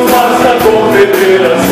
Apontando com descrentes